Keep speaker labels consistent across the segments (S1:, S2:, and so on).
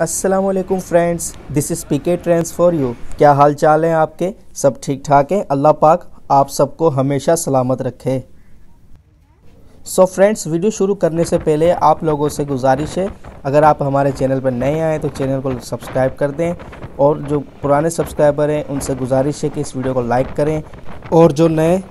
S1: अस्सलाम वालेकुम friends this is PK trends for you क्या हाल चाल हैं आपके? सब ठीक ठाक हैं? अल्लाह पाक आप सबको हमेशा सलामत रखे। सो फ्रेंड्स वीडियो शुरू करने से पहले आप लोगों से गुजारिश है, अगर आप हमारे चैनल पर नए आए तो चैनल को सब्सक्राइब कर दें और जो पुराने सब्सक्राइबर हैं, उनसे गुजारिश है कि इस वीडियो को लाइक करें और जो नए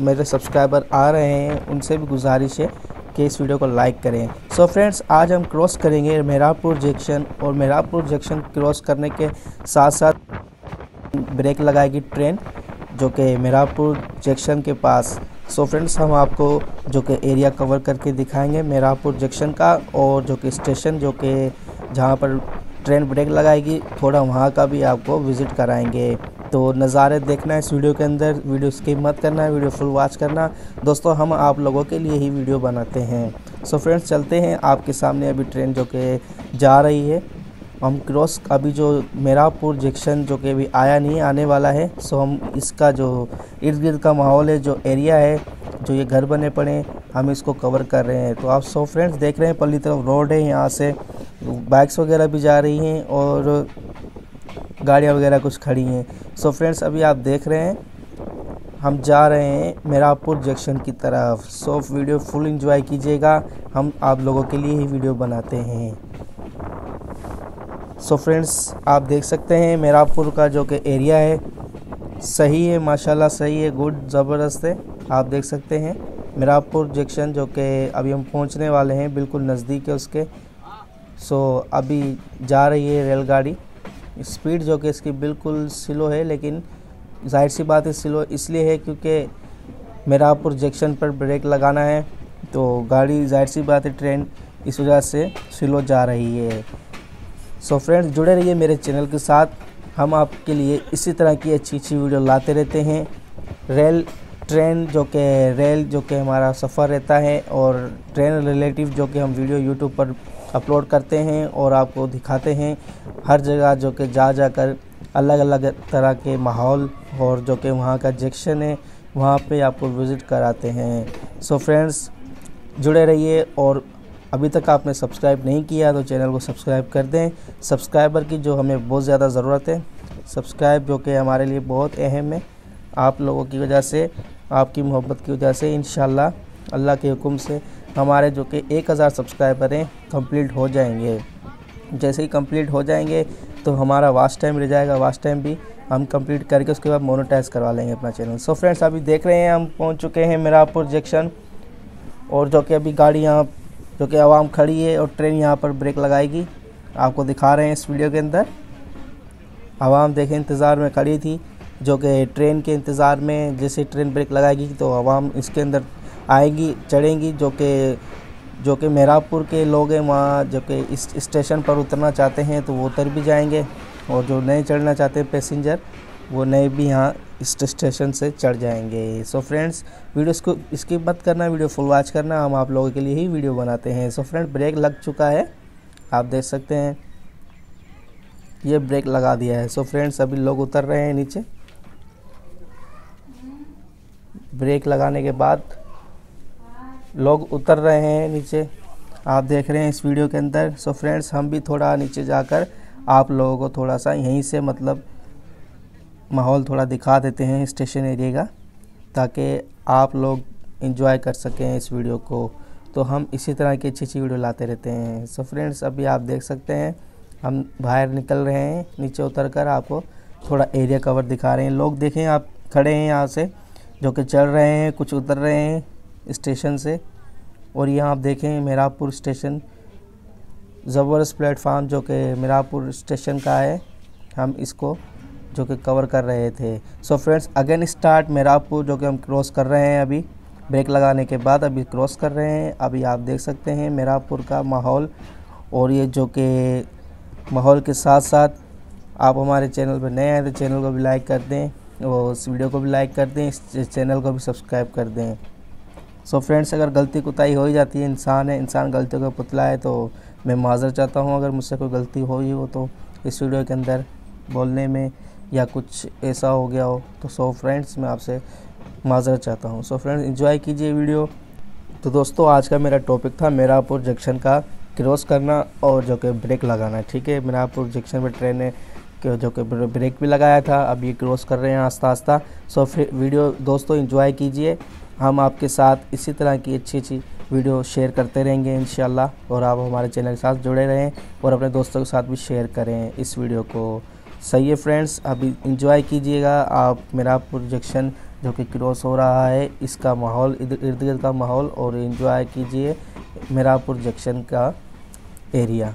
S1: मेरे सब्सक्राइबर आ रहे हैं, उनसे भी गुजारिश है कि इस वीडियो को लाइक करें। सो so फ्रेंड्स आज हम क्रॉस करेंगे मेहरापुर जंक्शन और मेहरापुर जंक्शन क्रॉस करने के साथ साथ ब्रेक लगाएगी ट्रेन जो कि मेहरापुर जंक्शन के पास। सो so फ्रेंड्स हम आपको जो कि एरिया कवर करके दिखाएँगे मेहरापुर जंक्शन का और जो कि स्टेशन जो कि जहाँ पर ट्रेन ब्रेक लगाएगी, थोड़ा वहाँ का भी आपको विज़िट कराएँगे। तो नज़ारे देखना है इस वीडियो के अंदर, वीडियो स्किप मत करना है, वीडियो फुल वॉच करना। दोस्तों, हम आप लोगों के लिए ही वीडियो बनाते हैं। सो फ्रेंड्स चलते हैं आपके सामने। अभी ट्रेन जो कि जा रही है, हम क्रॉस अभी जो मेरापुर जंक्शन जो कि अभी आया नहीं आने वाला है। सो हम इसका जो इर्द गिर्द का माहौल है, जो एरिया है, जो ये घर बने पड़े हैं, हम इसको कवर कर रहे हैं। तो आप सो फ्रेंड्स देख रहे हैं, पल्ली तरफ़ रोड है, यहाँ से बाइक्स वगैरह भी जा रही हैं और गाड़ियाँ वगैरह कुछ खड़ी हैं। सो फ्रेंड्स अभी आप देख रहे हैं हम जा रहे हैं मेरापुर जंक्शन की तरफ़। सो वीडियो फुल इंजॉय कीजिएगा। हम आप लोगों के लिए ही वीडियो बनाते हैं। सो so फ्रेंड्स आप देख सकते हैं मेरापुर का जो कि एरिया है सही है माशाल्लाह सही है गुड ज़बरदस्त है। आप देख सकते हैं मेरापुर जंक्शन जो कि अभी हम पहुँचने वाले हैं बिल्कुल नज़दीक है उसके। सो so, अभी जा रही है रेलगाड़ी। स्पीड जो कि इसकी बिल्कुल स्लो है, लेकिन ज़ाहिर सी बात है स्लो इसलिए है क्योंकि मेरापुर जंक्शन पर ब्रेक लगाना है तो गाड़ी ज़ाहिर सी बात है ट्रेन इस वजह से स्लो जा रही है। सो so फ्रेंड्स जुड़े रहिए मेरे चैनल के साथ। हम आपके लिए इसी तरह की अच्छी अच्छी वीडियो लाते रहते हैं। रेल, ट्रेन जो कि, रेल जो कि हमारा सफ़र रहता है और ट्रेन रिलेटिव जो कि हम वीडियो यूट्यूब पर अपलोड करते हैं और आपको दिखाते हैं हर जगह जो कि जा जा कर अलग अलग तरह के माहौल और जो कि वहाँ का जंक्शन है, वहाँ पे आपको विज़िट कराते हैं। सो फ्रेंड्स जुड़े रहिए और अभी तक आपने सब्सक्राइब नहीं किया तो चैनल को सब्सक्राइब कर दें। सब्सक्राइबर की जो हमें बहुत ज़्यादा ज़रूरत है, सब्सक्राइब जो कि हमारे लिए बहुत अहम है, आप लोगों की वजह से, आपकी मोहब्बत की वजह से इन अल्लाह के हुक्म से हमारे जो कि एक हज़ार सब्सक्राइबर हैं, कंप्लीट हो जाएँगे। जैसे ही कंप्लीट हो जाएँगे तो हमारा वास्ट टाइम रह जाएगा। वास्ट टाइम भी हम कंप्लीट करके उसके बाद मोनोटाइज करवा लेंगे अपना चैनल सो फ्रेंड्स अभी देख रहे हैं, हम पहुँच चुके हैं मिरापुर जंक्शन और जो कि अभी गाड़ी यहाँ, जो कि आवाम खड़ी है और ट्रेन यहाँ पर ब्रेक लगाएगी। आपको दिखा रहे हैं इस वीडियो के अंदर। आवाम देखें, इंतज़ार में खड़ी थी। जो कि ट्रेन के इंतज़ार में, जैसे ट्रेन ब्रेक लगाएगी तो आवाम इसके अंदर आएगी, चढ़ेंगी, जो कि जो कि मेहरापुर के लोग हैं, वहाँ जो कि इस स्टेशन पर उतरना चाहते हैं तो वो उतर भी जाएँगे। और जो नए चढ़ना चाहते हैं पैसेंजर, वो नए भी यहाँ इस स्टेशन से चढ़ जाएँगे। सो फ्रेंड्स वीडियो इसको, इसकी मत करना, वीडियो फुल वॉच करना। हम आप लोगों के लिए ही वीडियो बनाते हैं। सो फ्रेंड ब्रेक लग चुका है। आप देख सकते हैं, ये ब्रेक लगा दिया है। सो फ्रेंड्स अभी लोग उतर रहे हैं नीचे। ब्रेक लगाने के बाद लोग उतर रहे हैं नीचे। आप देख रहे हैं इस वीडियो के अंदर। सो फ्रेंड्स हम भी थोड़ा नीचे जाकर आप लोगों को थोड़ा सा यहीं से मतलब माहौल थोड़ा दिखा देते हैं स्टेशन एरिया का, ताकि आप लोग इंजॉय कर सकें इस वीडियो को। तो हम इसी तरह की अच्छी अच्छी वीडियो लाते रहते हैं। सो फ्रेंड्स अभी आप देख सकते हैं, हम बाहर निकल रहे हैं, नीचे उतर कर आपको थोड़ा एरिया कवर दिखा रहे हैं। लोग देखें, आप खड़े हैं यहाँ से, जो कि चल रहे हैं, कुछ उतर रहे हैं। स्टेशन से। और यहाँ आप देखें मेरापुर स्टेशन, ज़बरदस्त प्लेटफार्म जो कि मेरापुर स्टेशन का है। हम इसको जो कि कवर कर रहे थे। सो फ्रेंड्स अगेन स्टार्ट मेरापुर जो कि हम क्रॉस कर रहे हैं अभी। ब्रेक लगाने के बाद अभी क्रॉस कर रहे हैं। अभी आप देख सकते हैं मेरापुर का माहौल। और ये जो कि माहौल के साथ साथ आप हमारे चैनल पर नए आए तो चैनल को भी लाइक कर दें। और इस वीडियो को भी लाइक कर दें। इस चैनल को भी सब्सक्राइब कर दें। सो फ्रेंड्स अगर गलती कुताई हो ही जाती है, इंसान है, इंसान गलतियों का पुतला है तो मैं माजर चाहता हूँ, अगर मुझसे कोई गलती हो ही हो तो इस वीडियो के अंदर बोलने में या कुछ ऐसा हो गया हो तो सो फ्रेंड्स मैं आपसे माजर चाहता हूँ। सो फ्रेंड्स इंजॉय कीजिए वीडियो। तो दोस्तों, आज का मेरा टॉपिक था मेरापुर जंक्शन का क्रॉस करना और जो कि ब्रेक लगाना, ठीक है? मिनापुर जंक्शन पर ट्रेन ने जो कि ब्रेक भी लगाया था, अब ये क्रॉस कर रहे हैं आस्ता आस्ता सो फिर वीडियो दोस्तों इन्जॉय कीजिए। हम आपके साथ इसी तरह की अच्छी अच्छी वीडियो शेयर करते रहेंगे इन और आप हमारे चैनल के साथ जुड़े रहें और अपने दोस्तों के साथ भी शेयर करें इस वीडियो को। सही है फ्रेंड्स, अभी इंजॉय कीजिएगा आप मेरा प्रोजेक्शन जो कि क्रॉस हो रहा है, इसका माहौल, इर्द गिर्द का माहौल, और इन्जॉय कीजिए मेरा प्रोजेक्शन का एरिया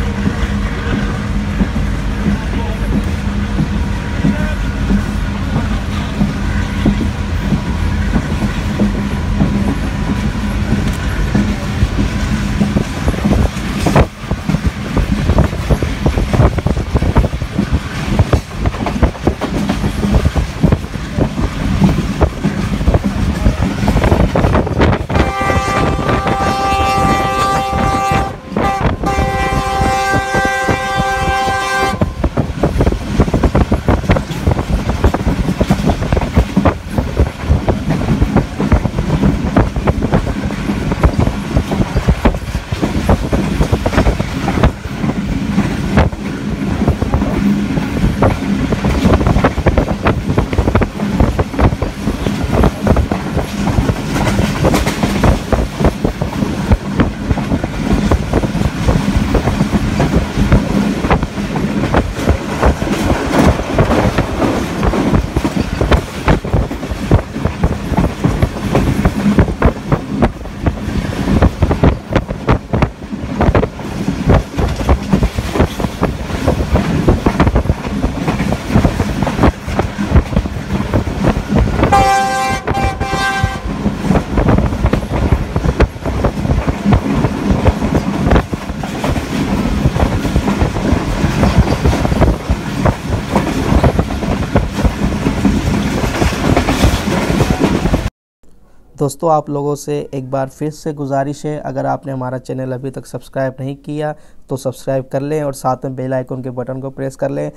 S1: दोस्तों, आप लोगों से एक बार फिर से गुजारिश है, अगर आपने हमारा चैनल अभी तक सब्सक्राइब नहीं किया तो सब्सक्राइब कर लें और साथ में बेल आइकन के बटन को प्रेस कर लें।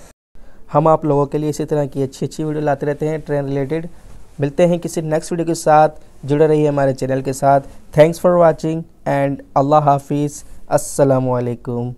S1: हम आप लोगों के लिए इसी तरह की अच्छी अच्छी वीडियो लाते रहते हैं, ट्रेन रिलेटेड। मिलते हैं किसी नेक्स्ट वीडियो के साथ। जुड़े रहिए हमारे चैनल के साथ। थैंक्स फॉर वॉचिंग एंड अल्लाह हाफिज़ असलकम